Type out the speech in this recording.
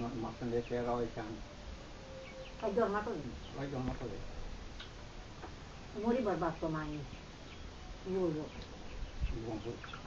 Ma, matende pera o ikan. Hai dormato lì? Ho dormito lì. Morì barbato mai. Io. Buon uno.